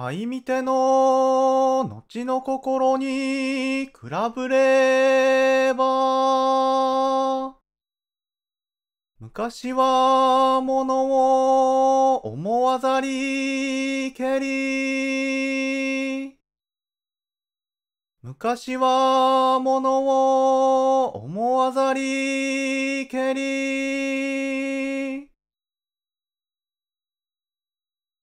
相みての後の心に比べれば。昔は物を思わざりけり。昔は物を思わざりけり。